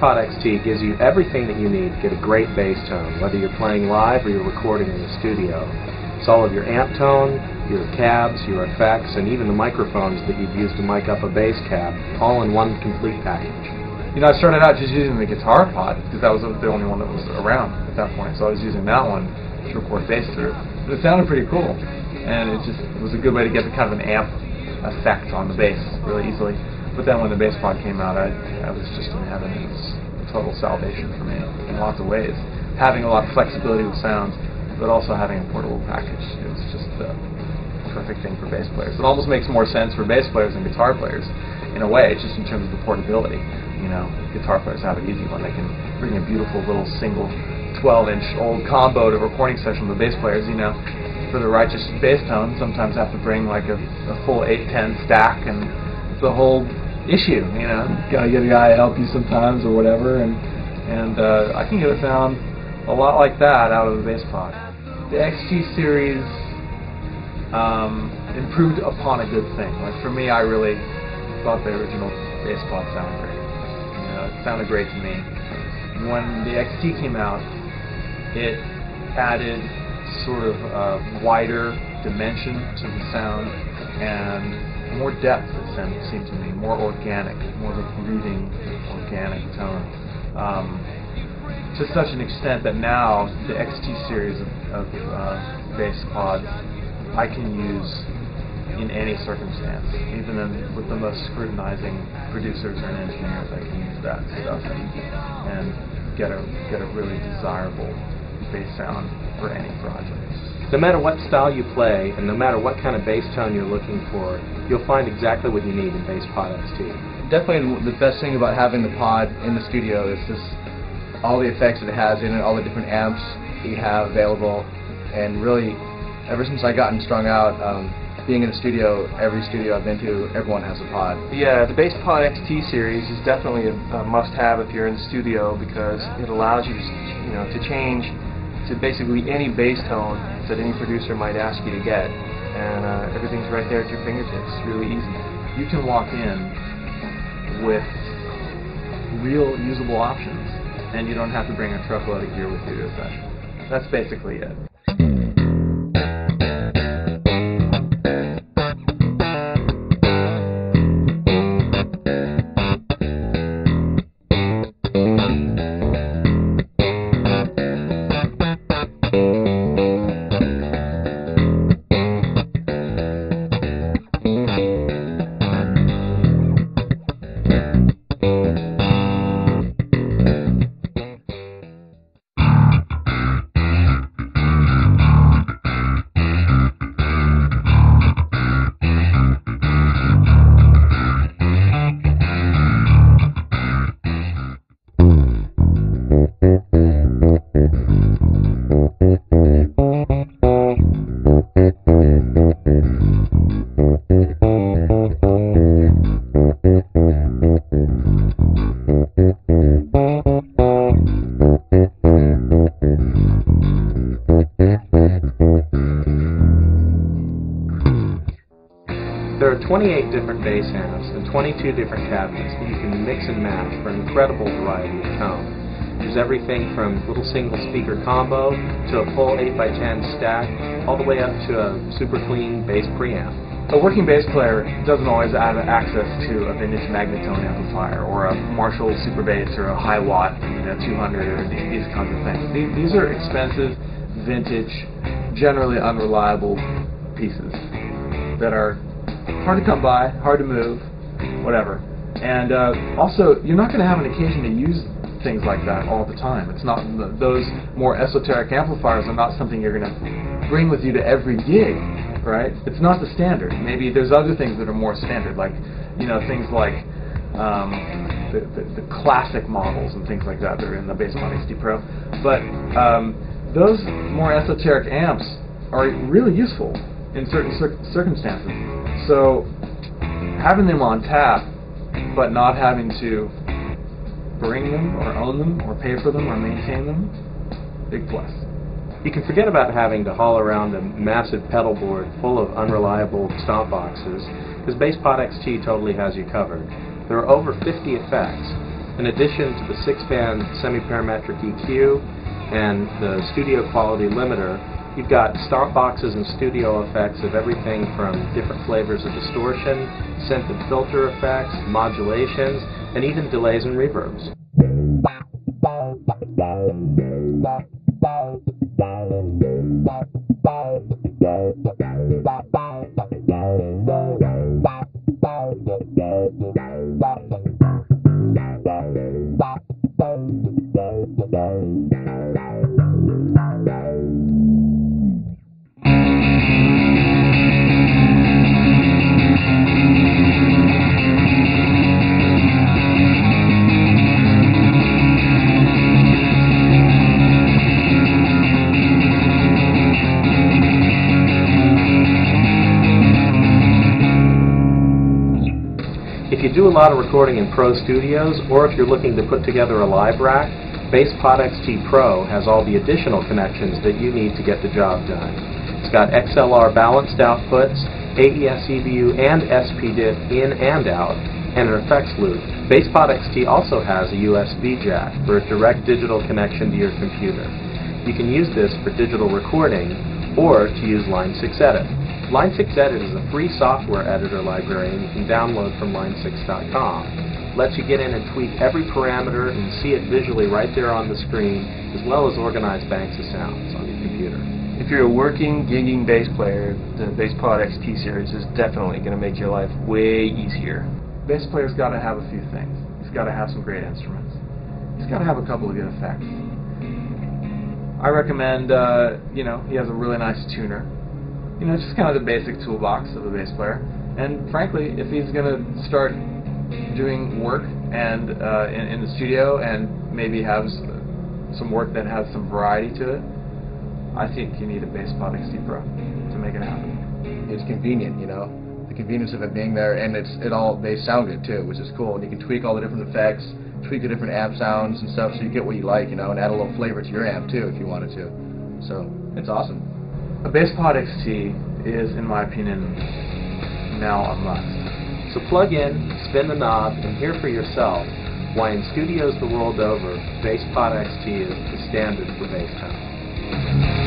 BassPod XT gives you everything that you need to get a great bass tone, whether you're playing live or you're recording in the studio. It's all of your amp tone, your cabs, your effects, and even the microphones that you've used to mic up a bass cab, all in one complete package. You know, I started out just using the guitar pod because that was the only one that was around at that point, so I was using that one to record bass through. But it sounded pretty cool, and it just it was a good way to get the kind of an amp effect on the bass really easily. But then when the bass pod came out, I, I was just in heaven. It total salvation for me in lots of ways. Having a lot of flexibility with sounds, but also having a portable package. It was just the perfect thing for bass players. It almost makes more sense for bass players than guitar players in a way, just in terms of the portability. You know, guitar players have it easy when they can bring a beautiful little single 12-inch old combo to a recording session. The bass players, you know, for the righteous bass tone, sometimes have to bring like a, a full 8-10 stack, and the whole issue. You know, gotta get a guy to help you sometimes or whatever, and and uh, I can get a sound a lot like that out of the bass pod. The XT series um, improved upon a good thing. Like for me, I really thought the original bass pod sounded great. You know, it sounded great to me. When the XT came out, it added sort of a wider dimension to the sound and more depth, it seemed to me, more organic, more of a breathing, organic tone. Um, to such an extent that now the XT series of, of uh, bass pods I can use in any circumstance, even in, with the most scrutinizing producers and engineers, I can use that stuff and, and get a get a really desirable bass sound for any project. No matter what style you play, and no matter what kind of bass tone you're looking for, you'll find exactly what you need in BassPod XT. Definitely the best thing about having the pod in the studio is just all the effects that it has in it, all the different amps you have available, and really, ever since I gotten strung out, um, being in the studio, every studio I've been to, everyone has a pod. Yeah, the Bass Pod XT series is definitely a, a must-have if you're in the studio because it allows you to, you know, to change to basically any bass tone that any producer might ask you to get, and uh, everything's right there at your fingertips. It's really easy. You can walk in with real usable options, and you don't have to bring a truckload of gear with you to a session. That's basically it. Different bass amps and 22 different cabinets that you can mix and match for an incredible variety of tone. There's everything from little single speaker combo to a full 8x10 stack, all the way up to a super clean bass preamp. A working bass player doesn't always have access to a vintage Magnatone amplifier or a Marshall Super Bass or a Hiwatt, you know, 200 or these, kinds of things. These are expensive, vintage, generally unreliable pieces that are hard to come by, hard to move, whatever. And uh, also, you're not going to have an occasion to use things like that all the time. It's not those more esoteric amplifiers are not something you're going to bring with you to every gig, right? It's not the standard. Maybe there's other things that are more standard, like you know things like um, the, the, the, classic models and things like that that are in the BassPod XT Pro. But um, those more esoteric amps are really useful in certain cir circumstances. So having them on tap, but not having to bring them or own them or pay for them or maintain them, big plus. You can forget about having to haul around a massive pedal board full of unreliable stomp boxes, because BassPod XT totally has you covered. There are over 50 effects, In addition to the six-band semi-parametric EQ and the studio quality limiter, you've got stomp boxes and studio effects of everything from different flavors of distortion, synth and filter effects, modulations, and even delays and reverbs. do a lot of recording in Pro Studios, or if you're looking to put together a live rack, BassPod XT Pro has all the additional connections that you need to get the job done. It's got XLR balanced outputs, AES EBU and SPDIF in and out, and an effects loop. BassPod XT also has a USB jack for a direct digital connection to your computer. You can use this for digital recording or to use Line 6 Edit. Line 6 Edit is a free software editor library you can download from line6.com. Lets you get in and tweak every parameter and see it visually right there on the screen, as well as organize banks of sounds on your computer. If you're a working, gigging bass player, the BassPod XT series is definitely going to make your life way easier. Bass player's got to have a few things. He's got to have some great instruments. He's got to have a couple of good effects. I recommend, uh, you know, he has a really nice tuner you know, just kind of the basic toolbox of a bass player. And frankly, if he's going to start doing work and uh, in, in, the studio and maybe have some work that has some variety to it, I think you need a bass BassPod XT Pro to make it happen. It's convenient, you know, the convenience of it being there, and it's it all they sound good too, which is cool. And you can tweak all the different effects, tweak the different amp sounds and stuff, so you get what you like, you know, and add a little flavor to your amp too if you wanted to. So it's awesome. A BassPod XT is, in my opinion, now a must. So plug in, spin the knob, and hear for yourself why in studios the world over, BassPod XT is the standard for bass tone.